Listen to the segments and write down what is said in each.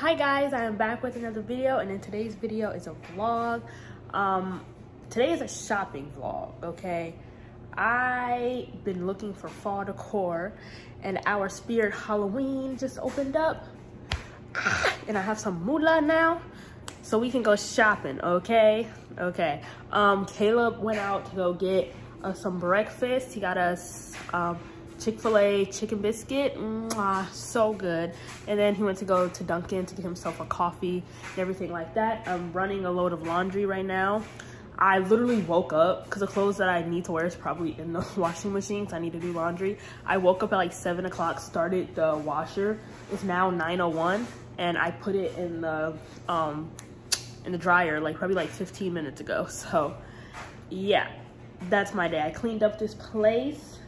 Hi guys, I am back with another video and in today's video is a vlog. Um, today is a shopping vlog, okay? I been looking for fall decor and our Spirit Halloween just opened up and I have some moolah now so we can go shopping, okay? Okay. Um, Caleb went out to go get uh, some breakfast. He got us um, Chick-fil-A chicken biscuit, Mwah, so good. And then he went to go to Dunkin' to get himself a coffee and everything like that. I'm running a load of laundry right now. I literally woke up because the clothes that I need to wear is probably in the washing machine because I need to do laundry. I woke up at like seven o'clock, started the washer. It's now 9.01 and I put it in the, um, in the dryer like probably like 15 minutes ago. So yeah, that's my day. I cleaned up this place.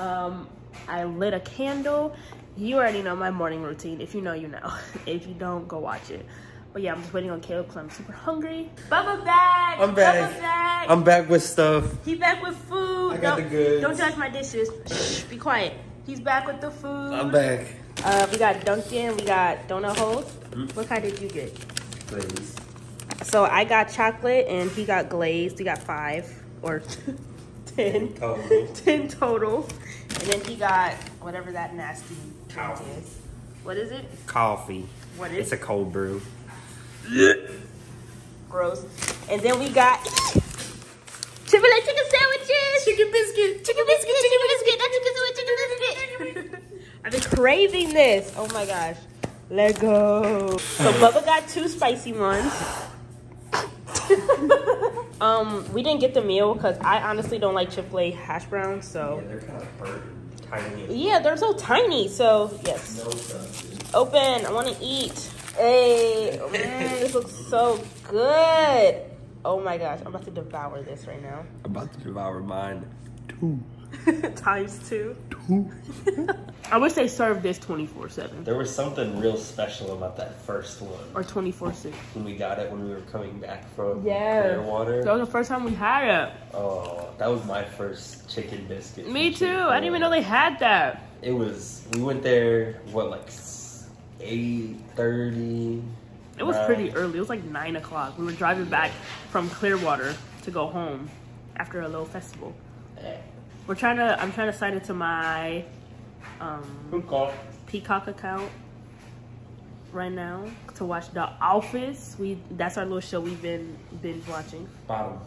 Um, I lit a candle. You already know my morning routine. If you know, you know. if you don't, go watch it. But yeah, I'm just waiting on Caleb because I'm super hungry. Bubba back. I'm back. Bubba back. I'm back with stuff. He back with food. I got don't, the goods. Don't judge my dishes. Shh, be quiet. He's back with the food. I'm back. Uh, we got Dunkin'. We got donut holes. Mm. What kind did you get? Please. So I got chocolate and he got glazed. He got five or ten. Total. ten total. And then he got whatever that nasty drink Coffee. is. What is it? Coffee. What It's a cold brew. Gross. And then we got Chick-fil-A chicken sandwiches. Chicken biscuit. Chicken biscuit. Chicken biscuit. Not chicken sandwich. Chicken biscuit. I've been craving this. Oh my gosh. Let go. So Bubba got two spicy ones. um, we didn't get the meal because I honestly don't like Chick-fil-A hash browns. So yeah, they're kind of burnt. Tiny. yeah, they're so tiny. So yes. No stuff. Open. I want to eat. Hey, mm, this looks so good. Oh my gosh, I'm about to devour this right now. I'm about to devour mine. Two. Times two. I wish they served this 24 7 There was something real special about that first one. or 24 6. When we got it when we were coming back from Yeah. Clearwater. That was the first time we had it. Oh, that was my first chicken biscuit. Me too. I didn't even know they had that. It was. We went there. What like eight thirty. It was pretty early. It was like 9 o'clock. We were driving back from Clearwater to go home after a little festival. We're trying to, I'm trying to sign into my um, called? Peacock account right now to watch The Office. We that's our little show we've been binge watching. Bottom.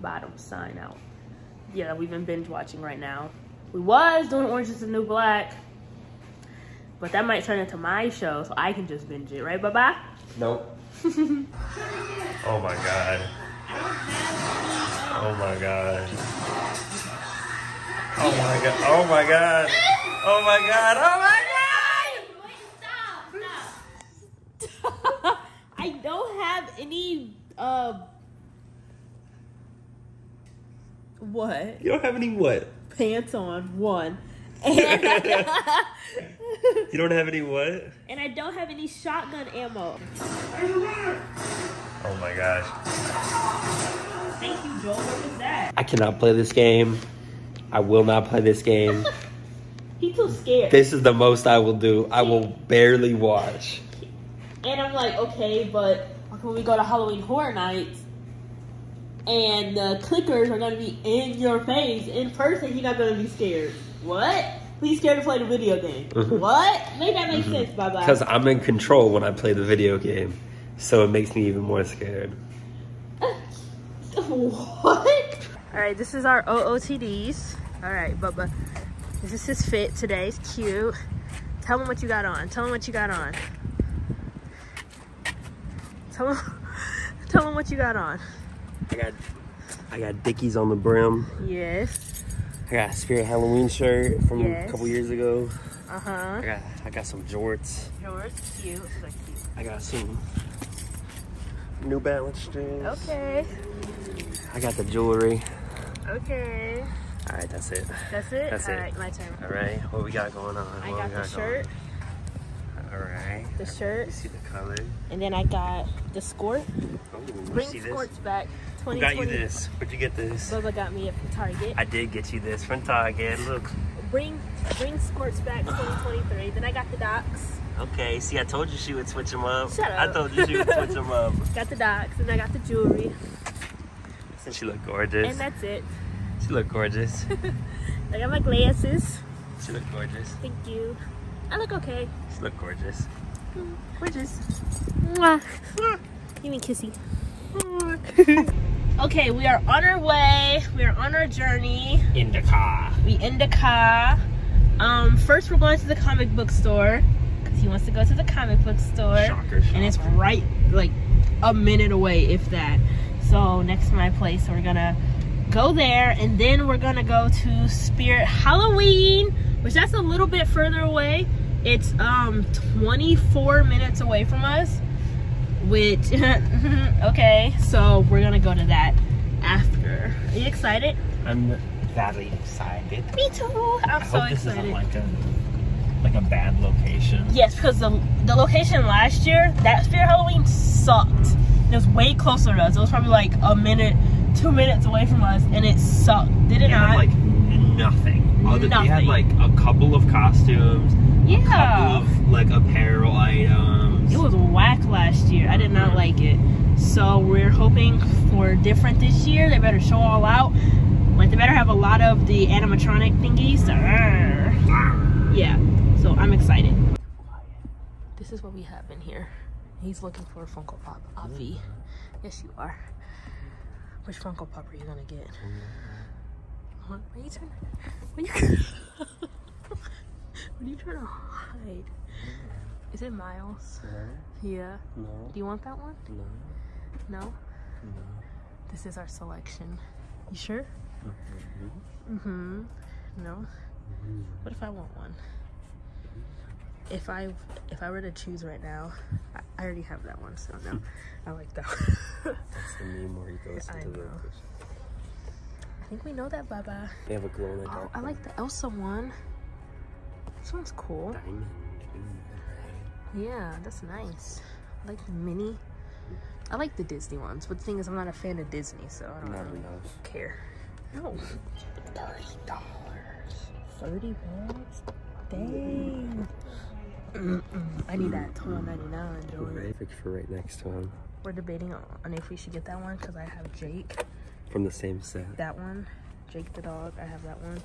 Bottom sign out. Yeah, we've been binge watching right now. We was doing Orange is the New Black, but that might turn into my show, so I can just binge it, right? Bye bye. Nope. oh my god. Oh my god. Oh my god. Oh my god. Oh my god. Oh my god! Stop, stop. I don't have any. Uh, what? You don't have any what? Pants on one. And, You don't have any what? and I don't have any shotgun ammo. Oh my gosh. Thank you, Joel. What was that? I cannot play this game. I will not play this game. He's too scared. This is the most I will do. I will barely watch. And I'm like, okay, but when we go to Halloween Horror Nights and the clickers are gonna be in your face in person, you're not gonna be scared. What? He's scared to play the video game. Mhm. What? Make that make sense. Bye bye. Because I'm in control when I play the video game. So it makes me even more scared. what? All right, this is our OOTDs. All right, Bubba. This is his fit today. It's cute. Tell him what you got on. Tell him what you got on. Tell him, tell him what you got on. I got I got Dickies on the brim. Yes. I got a Spirit Halloween shirt from Yes. a couple years ago. Uh huh. I got I got some jorts. Jorts, cute. Cute. I got some New Balance strings. Okay. I got the jewelry. Okay. All right, that's it. That's it. That's All it. right, my turn. All right, what we got going on? I got we the shirt, Going? All right. the shirt, You see the color? and then I got the skort. Oh, Bring see this? skorts back. Who 2020. got you this? Where'd you get this? Bubba got me it from Target. I did get you this from Target. Look. Bring bring skorts back 2023. Then I got the docs. Okay, see, I told you she would switch them up. Shut up. I told you she would switch them up. Got the docs and I got the jewelry. And she looked gorgeous. And that's it. She looked gorgeous. I got my glasses. She looked gorgeous. Thank you. I look okay. She looked gorgeous. Gorgeous. Mwah. Give me a kissy. okay, we are on our way. We are on our journey. In the car. We in the car. Um, first we're going to the comic book store because he wants to go to the comic book store, Shocker, shocker. and it's right like a minute away, if that. So next to my place, so we're gonna go there, and then we're gonna go to Spirit Halloween, which that's a little bit further away. It's um 24 minutes away from us. Which okay, so we're gonna go to that after. Are you excited? I'm very excited. Me too. I'm I so excited. isn't like a like a bad location. Yes, because the the location last year, that Spirit Halloween sucked. It was way closer to us. It was probably like a minute, two minutes away from us, and it sucked. Did it It not? like nothing. Other, They had like a couple of costumes, a yeah. couple of like apparel items. It was whack last year. I did not like it. So we're hoping for different this year. They better show all out. Like they better have a lot of the animatronic thingies. Yeah. So I'm excited. This is what we have in here. He's looking for a Funko Pop. Avi. Yes, you are. Which Funko Pop are you gonna get? What? Why you trying? What you? what are you trying to hide? Is it Miles? Yeah. No, Do you want that one? no, No. no. This is our selection. You sure? Mm-hmm. mm-hmm. No. What if I want one? If I if I were to choose right now, I, I already have that one, so no. I like that one. That's the meme where he goes I into the. I think we know that, Baba. They have a glow in the Oh, dark. I like the Elsa one. This one's cool. diamond. Yeah, that's nice. I like the mini. I like the Disney ones, but the thing is, I'm not a fan of Disney, so I don't really care. No. Thirty dollars. 30 bucks? Dang. Mm-hmm. I need that twelve ninety nine, Joey. Perfect for right next to him. We're debating on if we should get that one because I have Jake. From the same set. That one. Jake the dog. I have that one.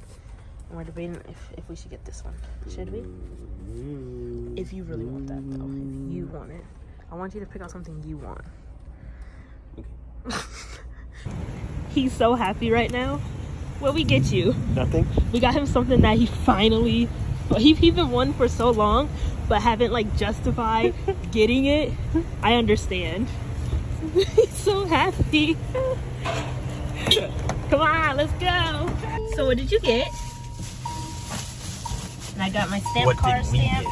And we're debating if, if we should get this one. Should we? Mm. If you really want that, though. If you want it. I want you to pick out something you want. Okay. He's so happy right now. What we get you? Nothing. We got him something that he finally. Well, he, he's been one for so long, but haven't like justified getting it. I understand. he's so happy. Come on, let's go. So what did you get? And I got my stamp What card did we stamped.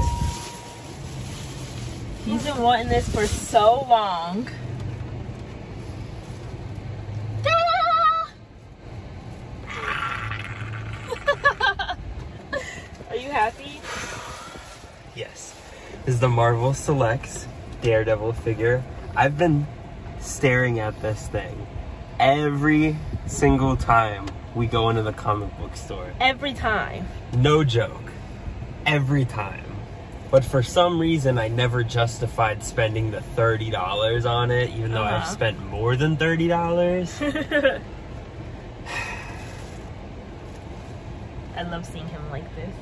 He's been wanting this for so long. Ta-da! Are you happy? Yes. This is the Marvel Selects Daredevil figure. I've been staring at this thing every single time we go into the comic book store. Every time. No joke. Every time. But for some reason, I never justified spending the $30 on it, even though I've Uh-huh. spent more than $30. I love seeing him like this.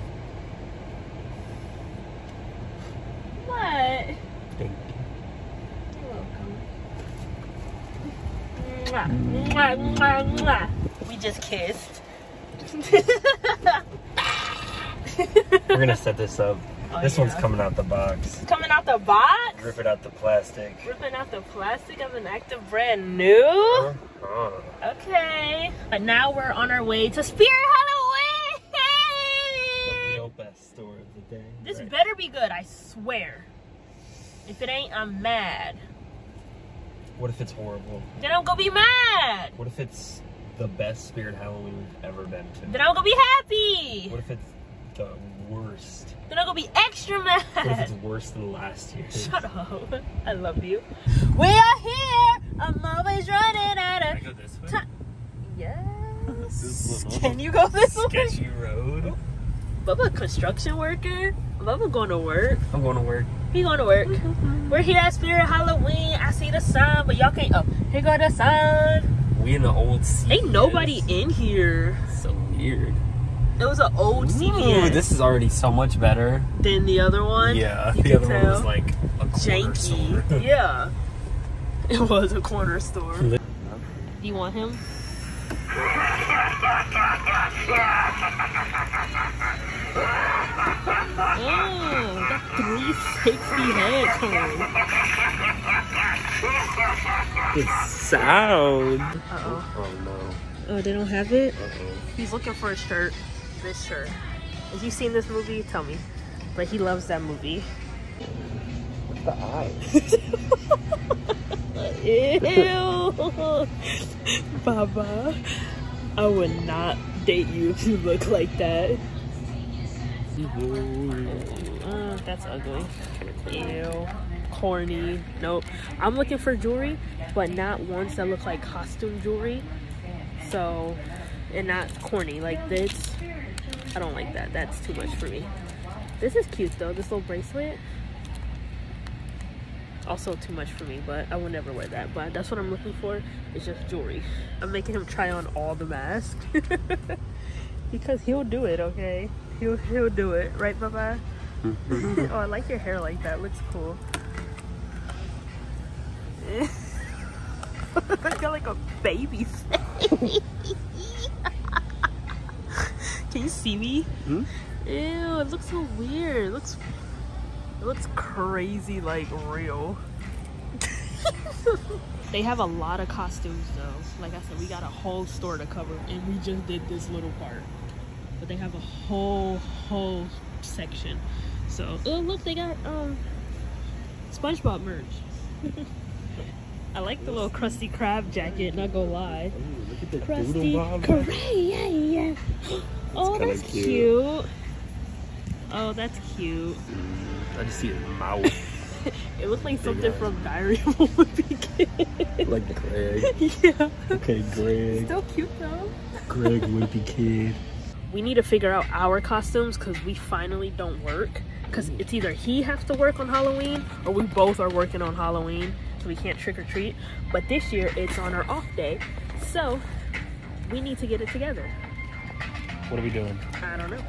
What? Thank You're welcome. Mwah, mwah, mwah, mwah. We just kissed. We're gonna set this up. Oh, this one's coming out the box. Coming out the box? Rip it out the plastic. Ripping out the plastic of an active brand new? Uh-huh. Okay. But now we're on our way to Spirit The Halloween! real best store of the day. This Right. better be good, I swear. If it ain't, I'm mad. What if it's horrible? Then I'm gonna be mad. What if it's the best Spirit Halloween we've ever been to? Then I'm gonna be happy. What if it's the worst? Then I'm gonna be extra mad. What if it's worse than last year? Shut up. I love you. We are here. I'm always running out Can I of go this way? time. Yes. This Can you go this way? sketchy road. Bubba construction worker. Bubba going to work. I'm going to work. He going to work. We're here at Spirit Halloween. I see the sun, but y'all can't. Oh, here go the sun. We in the old CVS. Ain't nobody in here. So weird. It was an old Ooh, CVS this is already so much better. than the other one. Yeah, you the can other one was like a corner store. janky. yeah, it was a corner store. Do you want him? That 360 head turn. the sound. Uh-oh. Oh no. Oh, they don't have it? Uh-oh. He's looking for a shirt. This shirt. Have you seen this movie? Tell me. But he loves that movie. The eyes. Ew. Baba. I would not date you if you look like that. Mm-hmm. Uh, that's ugly. Ew. Corny. Nope. I'm looking for jewelry, but not ones that look like costume jewelry. So, and not corny. Like this. I don't like that. That's too much for me. This is cute though. This little bracelet. Also too much for me, but I will never wear that. But that's what I'm looking for. It's just jewelry. I'm making him try on all the masks. because he'll do it, okay? He'll he'll do it, right, Baba? oh, I like your hair like that. Looks cool. I got like a baby face. Can you see me? Hmm? Ew, it looks so weird. It looks it looks crazy like real. they have a lot of costumes though. Like I said, we got a whole store to cover and we just did this little part. But they have a whole whole section. So oh look they got um SpongeBob merch. I like the little Krusty Krab jacket, not gonna lie. Ooh, look at the Krusty. Krab, yeah, yeah. Oh, that's cute. cute. Oh, that's cute. I just see his mouth. It looks like something eyes. from Diary of a Wimpy Kid. like Greg. yeah. Okay, Greg. Still cute though. Greg Wimpy Kid. We need to figure out our costumes because we finally don't work. Because mm. it's either he has to work on Halloween or we both are working on Halloween. So we can't trick or treat. But this year it's on our off day. So we need to get it together. What are we doing? I don't know.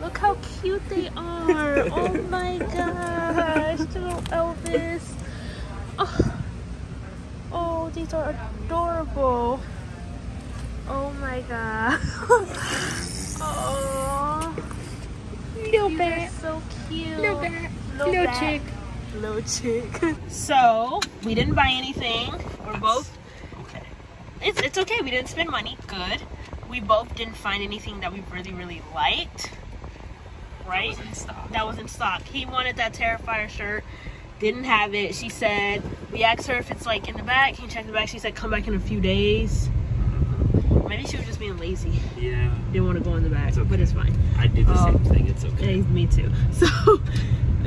Look how cute they are. oh my gosh. Little Elvis. Oh. oh, these are adorable. Oh my god. oh. Little These are so cute. Little. Little Little chick. Little chick. so, we didn't buy anything. We're both Okay. it's it's okay. We didn't spend money. Good. We both didn't find anything that we really really liked. Right? That was in stock. That was in stock. He wanted that Terrifier shirt. Didn't have it. She said, we asked her if it's like in the back. He checked the back. She said, come back in a few days. Maybe she was just being lazy. Yeah. Didn't want to go in the back, It's okay. but it's fine. I did the Um, same thing. It's okay. Hey, me too. So,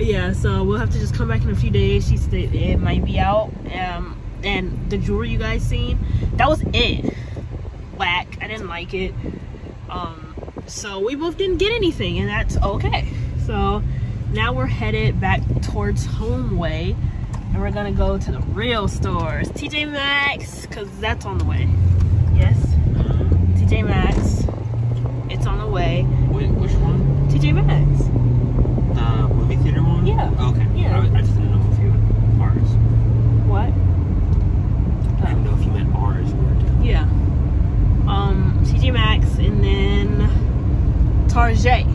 yeah, so we'll have to just come back in a few days. She said it might be out. Um, and the jewelry you guys seen, that was it. Whack. I didn't like it. Um, so we both didn't get anything, and that's okay. So now we're headed back towards Homeway, and we're gonna go to the real stores, TJ Maxx, cause that's on the way. Yes, TJ Maxx. It's on the way. Wait, which one? TJ Maxx. The movie theater one? Yeah. Okay. Yeah. I, I just didn't know if you meant ours. What? I didn't know if you meant ours or Yeah. Um, TJ Maxx and then Target.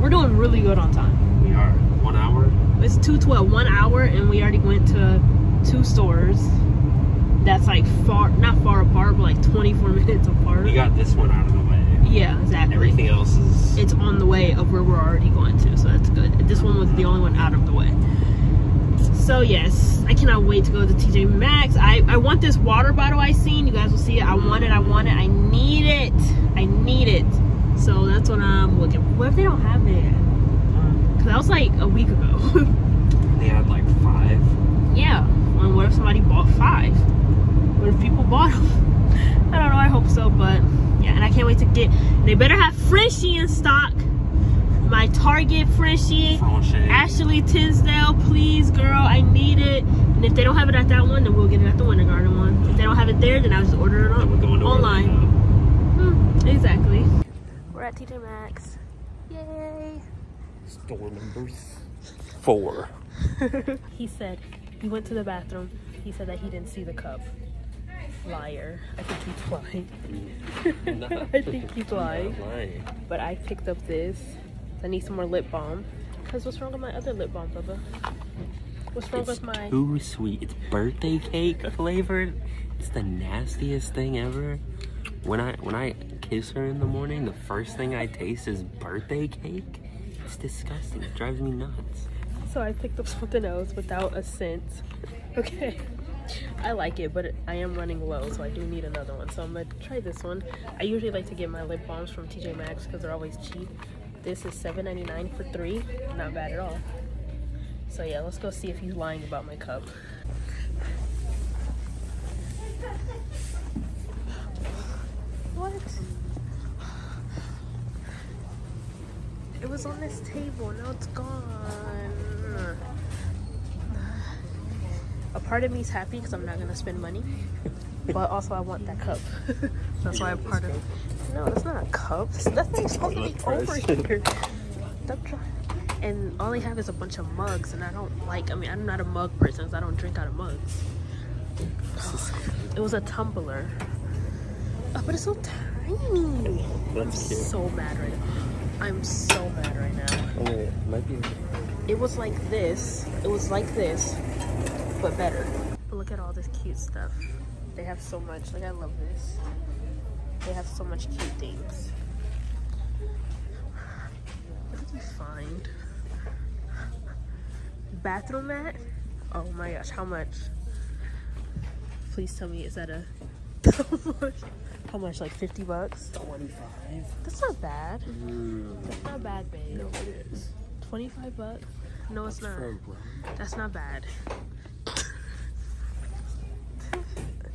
We're doing really good on time. We are one hour. It's 212, one hour, and we already went to two stores. That's like far, not far apart, but like 24 minutes apart. We got this one out of the way. yeah, exactly. Everything else is. It's on the way of where we're already going to, so that's good. This one was the only one out of the way. So yes, I cannot wait to go to TJ Maxx. I, I want this water bottle I seen. You guys will see it. I want it. I want it. I need it. I need it. So that's what I'm looking for. What if they don't have it? Cause that was like a week ago. They had like five. yeah. And what if somebody bought five? What if people bought them? I don't know. I hope so, but yeah. And I can't wait to get. They better have Frenchie in stock. My Target Frenchie. Franche. Ashley Tisdale, please, girl, I need it. And if they don't have it at that one, then we'll get it at the Winter Garden one. If they don't have it there, then I'll just order it on, going online. Hmm, exactly. We're at TJ Maxx. Yay! Store number four. he said he went to the bathroom. He said that he didn't see the cup. Liar. I think he's lying. I think he's lying. Lying. But I picked up this. I need some more lip balm. Cause what's wrong with my other lip balm, Bubba? What's wrong It's with my? too sweet. It's birthday cake flavored. It's the nastiest thing ever. When I when I kiss her in the morning, the first thing I taste is birthday cake. It's disgusting. It drives me nuts. So I picked up something else without a scent. Okay. I like it, but I am running low, so I do need another one. So I'm gonna try this one. I usually like to get my lip balms from TJ Maxx because they're always cheap. This is $7.99 for three. Not bad at all. So yeah, let's go see if he's lying about my cup. What? It was on this table, now it's gone. A part of me is happy because I'm not gonna spend money, but also I want that cup. That's why a part of. No, that's not a cup. That's not supposed to be over here. Stop trying. And all they have is a bunch of mugs, and I don't like. I mean, I'm not a mug person, so I don't drink out of mugs. It was a tumbler. Oh, but it's so tiny. I'm so mad right now. I'm so mad right now. Oh wait, it might be. It was like this. It was like this, but better. Look at all this cute stuff. They have so much. Like I love this. They have so much cute things. What did you find? Bathroom mat? Oh my gosh, how much? Please tell me, is that a how much? Like 50 bucks? 25? That's not bad. Mm, That's not bad, babe. no, it is. 25 bucks? No, it's not. That's not bad.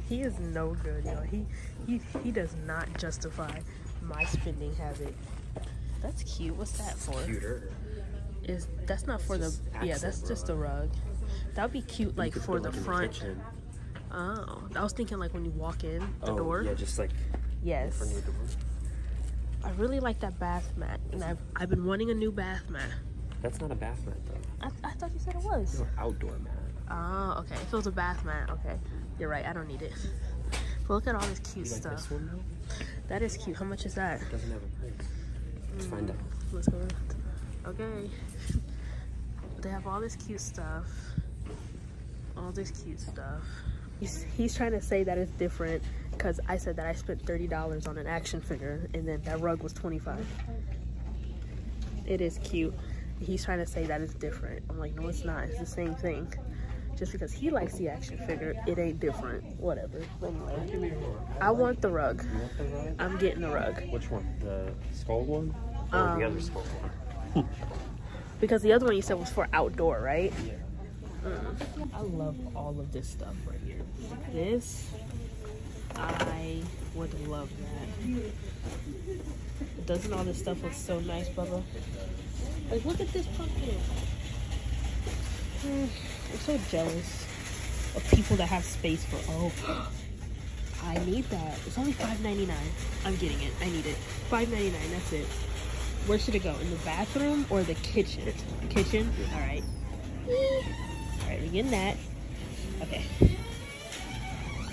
he is no good, yo. He he he does not justify my spending habit. That's cute. What's that for? Cuter. Is that's not for the yeah? That's just a rug. rug. That would be cute, You like for the front. kitchen. Oh, I was thinking like when you walk in the oh, door. Yeah, just like in yes. front of your door. I really like that bath mat, and I've I've been wanting a new bath mat. That's not a bath mat though. I, I thought you said it was. It's an outdoor mat. Oh, okay. If it was a bath mat, okay. You're right. I don't need it. But look at all this cute You like stuff. this one? That is cute. How much is that? It doesn't have a price. Let's hmm. find out. Let's go. Okay. They have all this cute stuff. All this cute stuff. He's, he's trying to say that it's different because I said that I spent $30 on an action figure and then that rug was 25 It is cute. He's trying to say that it's different. I'm like, no, it's not. It's the same thing. Just because he likes the action figure, it ain't different. Whatever. Anyway, I want the rug. Want the rug? I'm getting the rug. Which one? The skull one? Or Um, the other skull one? Because the other one you said was for outdoor, right? Yeah. I love all of this stuff right here. This, I would love that. Doesn't all this stuff look so nice, Bubba? Like, look at this pumpkin. Mm, I'm so jealous of people that have space for, oh, I need that. It's only $5.99. I'm getting it. I need it. $5.99, that's it. Where should it go? In the bathroom or the kitchen? Kitchen? All right. All right, we're getting that. Okay.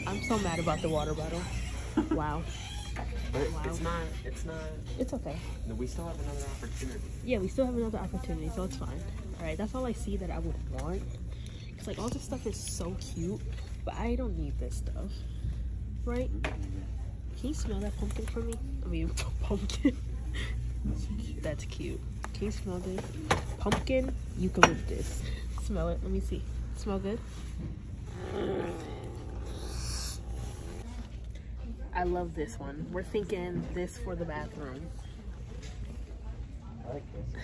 I'm so mad about the water bottle. Wow. But Wow. it's not, it's not, It's okay. no, we still have another opportunity. Yeah, we still have another opportunity, so it's fine. All right, that's all I see that I would want. Cause like all this stuff is so cute, but I don't need this stuff, right? Can you smell that pumpkin for me? I mean, pumpkin. That's cute. Can you smell this? Pumpkin eucalyptus. Smell it. Let me see. Smell good? I love this one. We're thinking this for the bathroom. I like this.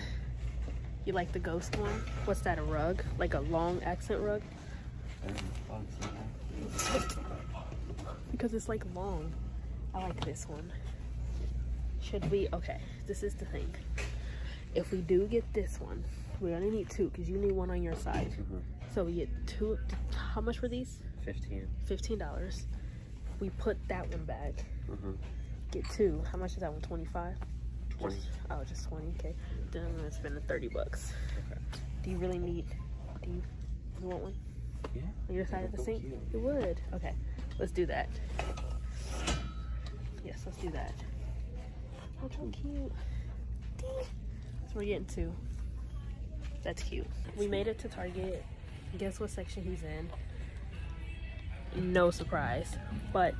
You like the ghost one? What's that, a rug? Like a long accent rug? Because it's like long. I like this one. Should we? Okay, this is the thing. If we do get this one, we're gonna need two because you need one on your side. Mhm. So we get two. How much were these? 15. Fifteen dollars. We put that one back. Mm-hmm. Get two. How much is that one? Twenty-five. 20. Oh, just twenty. Okay. Then I'm gonna spend the thirty bucks. Okay. Do you really need? Do you, you want one? Yeah. On your side of the sink? You would. Okay, let's do that. Yes, let's do that. Oh, so cute. Ding. So we're getting two. That's cute. We made it to Target. Guess what section he's in? No surprise. But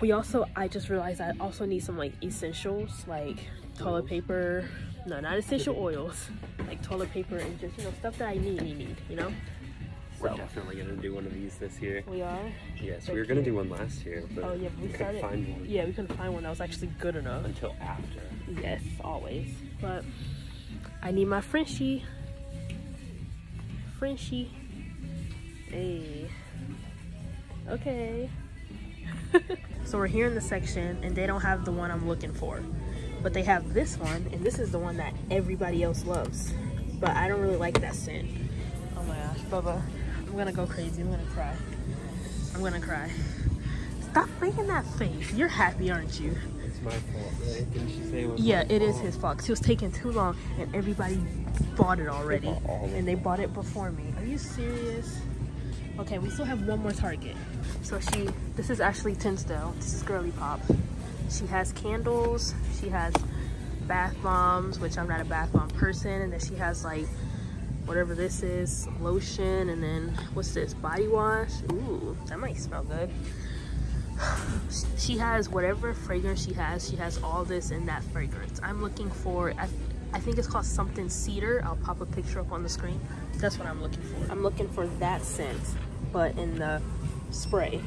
we also, I just realized I also need some like essentials, like toilet paper. No, not essential oils. Like toilet paper and just, you know, stuff that I need, need, need, you know? We're So, definitely gonna do one of these this year. we are. Yes, They're we were gonna do one last year, but Oh yeah, but we couldn't started. find one Yeah, we couldn't find one that was actually good enough. until after. Yes, always. But I need my Frenchie. Frenchie. Hey. Okay. so we're here in the section, and they don't have the one I'm looking for, but they have this one, and this is the one that everybody else loves. But I don't really like that scent. Oh my gosh, Bubba, I'm gonna go crazy. I'm gonna cry. I'm gonna cry. Stop making that face. You're happy, aren't you? It's my fault, she say it was Yeah, it is fault? his fault. He was taking too long, and everybody bought it already, bought and they bought it before me. Are you serious? Okay, we still have one more Target. So she, this is actually Tisdale. This is Girly Pop. She has candles. She has bath bombs, which I'm not a bath bomb person, and then she has like whatever this is, lotion, and then what's this? Body wash. Ooh, that might smell good she has whatever fragrance she has she has all this in that fragrance. I'm looking for I, I think it's called something cedar. I'll pop a picture up on the screen. That's what i'm looking for. I'm looking for that scent but in the spray.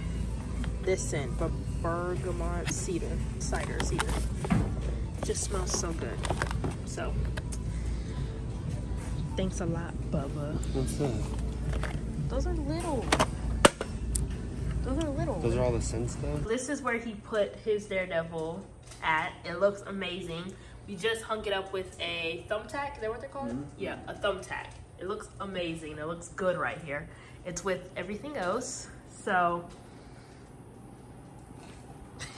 This scent but bergamot cedar cider cedar. It just smells so good. So thanks a lot bubba. What's that? those are little those are little Those are all the scents though? this is where he put his Daredevil at. It looks amazing. We just hung it up with a thumbtack. Is that what they're called? Mm-hmm. Yeah, a thumbtack. It looks amazing. It looks good right here. It's with everything else. So.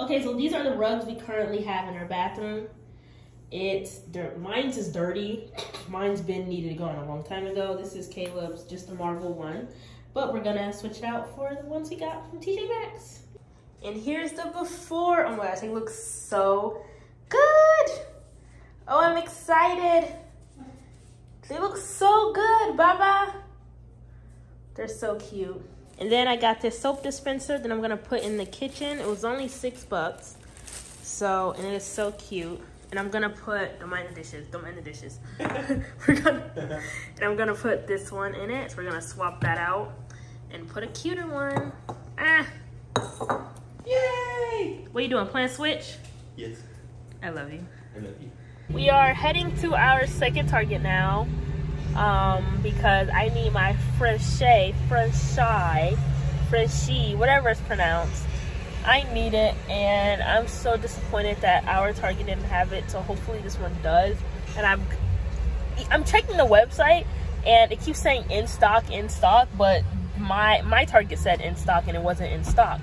okay, so these are the rugs we currently have in our bathroom. It's dirt. Mine's is dirty. Mine's been needed to go on a long time ago. This is Caleb's, just a Marvel one. But we're gonna switch it out for the ones we got from TJ Maxx. And here's the before. Oh my gosh, it looks so good. Oh, I'm excited. They look so good, Baba. They're so cute. And then I got this soap dispenser that I'm gonna put in the kitchen. It was only six bucks. So, and it is so cute. and I'm gonna put don't mind the dishes, don't mind the dishes. we're gonna and I'm gonna put this one in it. So we're gonna swap that out and put a cuter one. Ah. Yay! What are you doing? Playing Switch? Yes. I love you. I love you. We are heading to our second Target now. Um, because I need my Frenchie, Frenchie, Frenchie, whatever it's pronounced. I need it and I'm so disappointed that our Target didn't have it. So hopefully this one does. And I'm I'm checking the website and it keeps saying in stock, in stock, but my my Target said in stock and it wasn't in stock.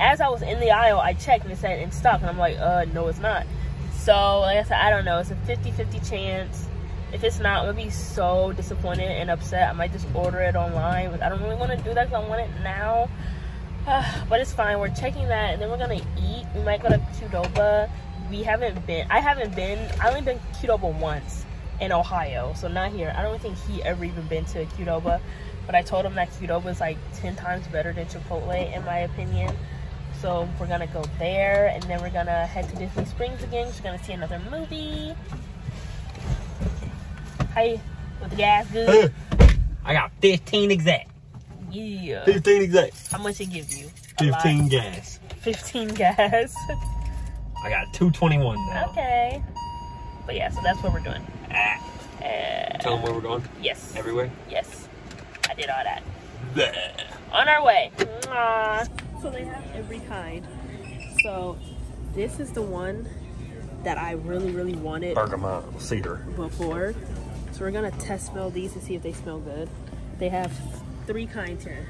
As I was in the aisle, I checked and it said in stock and I'm like, uh no it's not. So like I said, I don't know. It's a 50-50 chance. If it's not, I'm gonna be so disappointed and upset. I might just order it online, I don't really want to do that because I want it now. but it's fine. We're checking that, and then we're gonna eat. We might go to Qdoba. We haven't been. I haven't been. I only been Qdoba once in Ohio, so not here. I don't think he ever even been to Qdoba. But I told him that Qdoba is like ten times better than Chipotle, in my opinion. So we're gonna go there, and then we're gonna head to Disney Springs again. We're gonna see another movie. Hey, with the gas good? I got 15 exact. Yeah. 15 exact. How much it give you? A lot. 15 gas. 15 gas. I got 221 now. okay. But yeah, so that's what we're doing. Ah. Uh, Tell them where we're going. yes. Everywhere. Yes. I did all that. Bleh. On our way. Mwah. So they have every kind. So this is the one that I really, really wanted Bergamot cedar. before. So we're gonna test smell these to see if they smell good. They have three kinds here.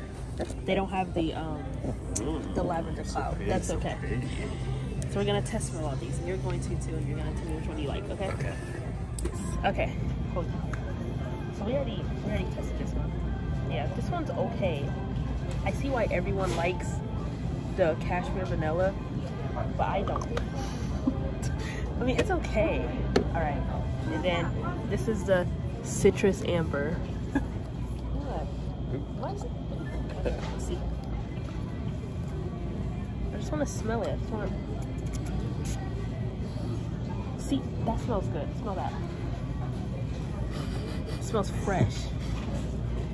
They don't have the um the lavender cloud. That's okay. So we're gonna test smell all these, and you're going to too, and you're gonna tell me which one you like. Okay? Okay. Okay. Hold on. So we already we already tested this one. Yeah, this one's okay. I see why everyone likes the cashmere vanilla, but I don't. I mean, it's okay. All right. And then this is the citrus amber. What? See. I just want to smell it. I just want to. See, that smells good. Smell that. It smells fresh.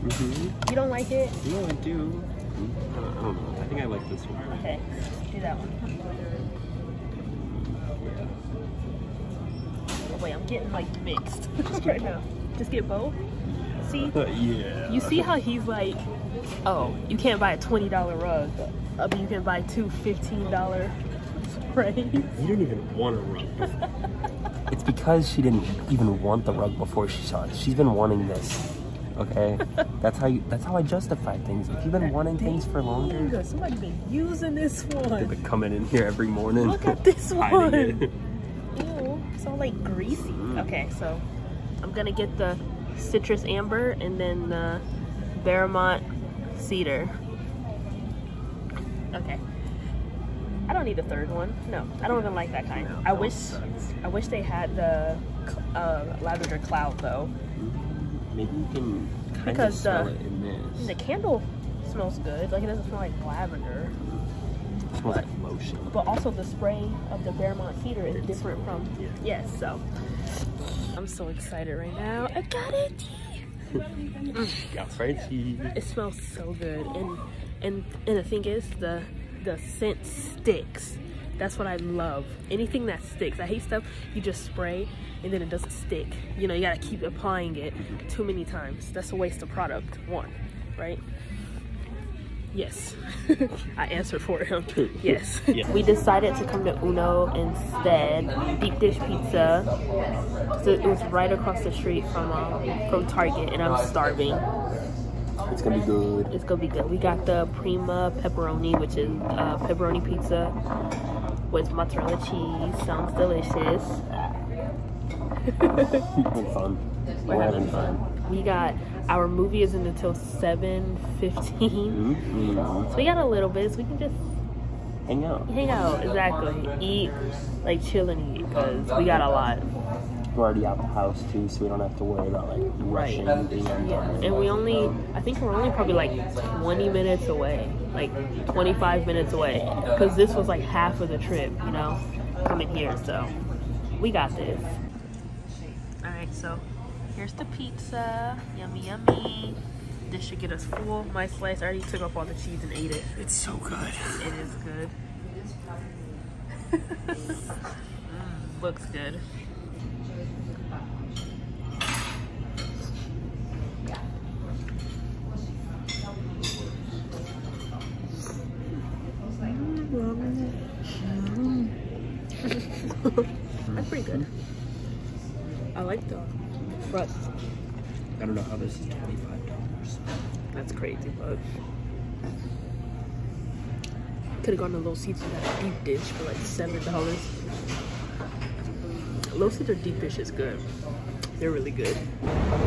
Mm-hmm. You don't like it? No, I do. I don't, I don't know. I think I like this one. Okay, do that one. Oh, wait, I'm getting like mixed right now. Just get both. See, yeah. you see how he's like, oh, you can't buy a twenty dollar rug, uh, but you can buy two fifteen dollar sprays. You didn't even want a rug. it's because she didn't even want the rug before she saw it. She's been wanting this. Okay, that's how you. That's how I justify things. If you've been wanting things for longer, Somebody been using this one. they've been coming in here every morning. Look at this one. Ew, it's all like greasy. Mm. Okay, so I'm gonna get the citrus amber and then the Bergamot cedar. Okay. I don't need a third one. No, I don't even like that kind. No, I wish sucks. I wish they had the uh, lavender cloud though. Maybe you can kind Because, of smell uh, it in this. The candle smells good. Like it doesn't smell like lavender. It smells like lotion. But also the spray of the Bergamot cedar is It's- different from yeah. yes. So I'm so excited right now. I got it. Got Frenchie. It smells so good, and and and the thing is, the the scent sticks. That's what I love. Anything that sticks. I hate stuff you just spray and then it doesn't stick. You know, you gotta keep applying it too many times. That's a waste of product. One, right? Yes. I answered for him. Yes. Yeah. We decided to come to Uno instead. Deep dish pizza. So it was right across the street from um, from Target, and I'm starving. It's gonna be good. It's gonna be good. We got the prima pepperoni, which is uh, pepperoni pizza with mozzarella cheese. Sounds delicious. Having fun. We're having fun. We got our movie isn't until seven fifteen, Mm-hmm. so we got a little bit. So we can just Hang out. hang out. Exactly. Eat, like chill and eat, because we got a lot. We're already out the house too, so we don't have to worry about like rushing Right. and Yeah, time. and we only, I think we're only probably like 20 minutes away, like 25 minutes away, because this was like half of the trip, you know, coming here. So We got this. All right, so here's the pizza. Yummy, yummy. This should get us full. My slice I already took off all the cheese and ate it. It's so good. It is good. mm, looks good. That's pretty good. I like the crust. I don't know how this is twenty-five dollars. That's crazy, but could have gone to Little Caesars and got a deep dish for like seven dollars. Little Caesar deep dish is good. They're really good.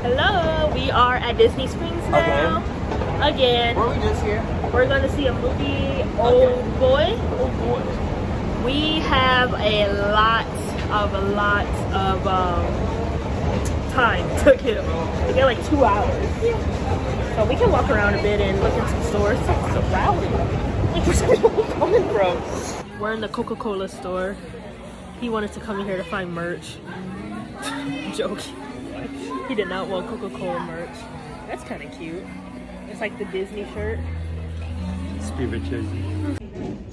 Hello, we are at Disney Springs now. Again, Were we just here? we're gonna see a movie, Old Boy. Oh boy. We have a lot of a lot of um, time to get to get like two hours. So we can walk around a bit and look at some stores. It's so rowdy. We're in the Coca-Cola store. He wanted to come in here to find merch. Joking. He did not want Coca-Cola merch. That's kind of cute. It's like the Disney shirt. Spirit jersey.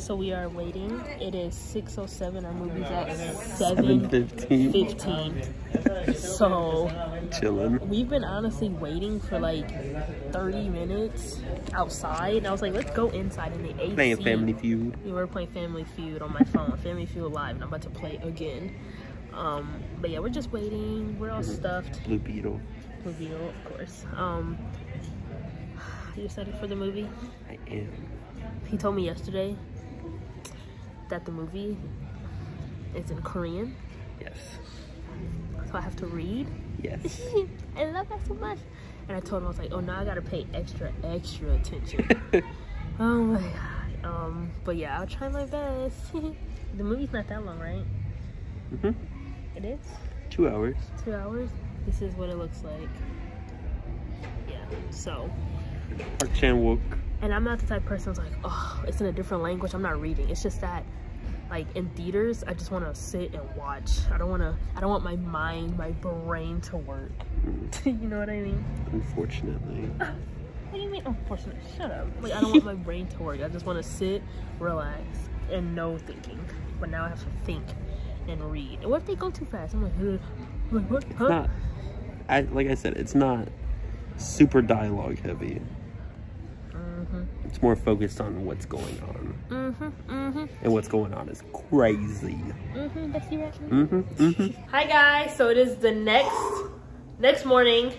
So we are waiting. It is 6.07. Our movie's at Seven 7.15. fifteen. So Chilling. we've been honestly waiting for like 30 minutes outside. And I was like, let's go inside in the AC. Playing Family Feud. We were playing Family Feud on my phone. Family Feud Live. And I'm about to play again. Um, but yeah, we're just waiting. We're all stuffed. Blue Beetle. Blue Beetle, of course. Um, you excited for the movie? I am. He told me yesterday that the movie is in Korean, Yes. so I have to read. Yes. I love that so much. And I told him I was like, oh, now I gotta pay extra, extra attention. oh my god. Um, but yeah, I'll try my best. the movie's not that long, right? Mm-hmm. It is Two hours. two hours. This is what it looks like. Yeah. So, Park Chan Wook. and I'm not the type of person who's like, oh, it's in a different language. I'm not reading. It's just that, like in theaters, I just want to sit and watch. I don't want to. I don't want my mind, my brain to work. you know what I mean? Unfortunately. What do you mean? unfortunately Shut up. Like I don't want my brain to work. I just want to sit, relax, and no thinking. But now I have to think and read. And what if they go too fast? I'm like, "Ugh." I'm like what? Huh? Not. I like I said, it's not super dialogue heavy. It's more focused on what's going on, Mhm. Mhm. and what's going on is crazy. Mhm. That's right. Mhm. Mhm. Hi guys, so it is the next next morning.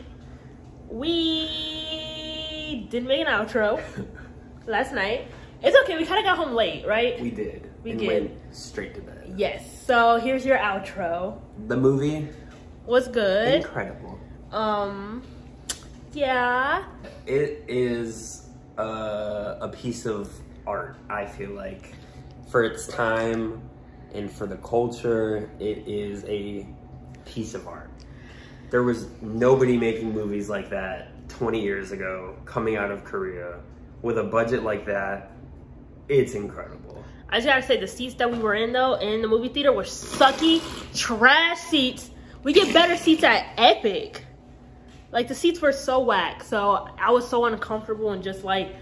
We didn't make an outro last night. It's okay, we kind of got home late, right? We did. We and did. went straight to bed. Yes. So here's your outro. The movie, Was good. incredible. Um, yeah. It is uh, a piece of art. I feel like for its time and for the culture, it is a piece of art. There was nobody making movies like that 20 years ago, coming out of Korea, with a budget like that. It's incredible. I just gotta say, the seats that we were in though in the movie theater were sucky, trash seats. We get better seats at Epic. Like the seats were so whack, so I was so uncomfortable and just like,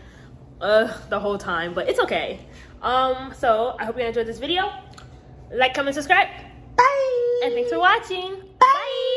uh, the whole time. But it's okay. Um, so I hope you enjoyed this video. Like, comment, subscribe. Bye. And thanks for watching. Bye.